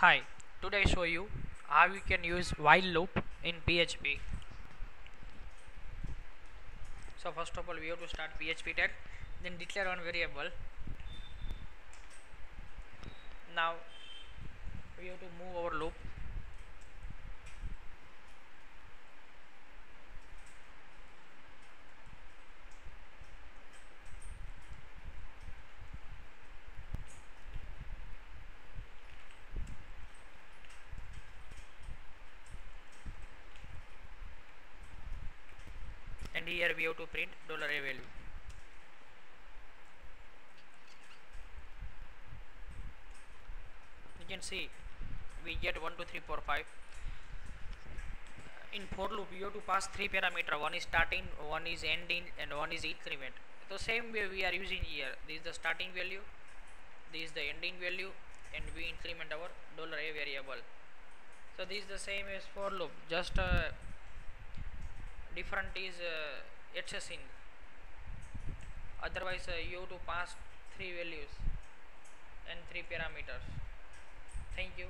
Hi, today I show you how you can use while loop in PHP. So first of all we have to start PHP tag then declare one variable. Now we have to move our loop and here we have to print dollar $a value you can see we get 1 2 3 4 5 in for loop you have to pass three parameter one is starting one is ending and one is increment the same way we are using here this is the starting value this is the ending value and we increment our dollar $a variable so this is the same as for loop just uh, different is uh, otherwise uh, you have to pass three values and three parameters. Thank you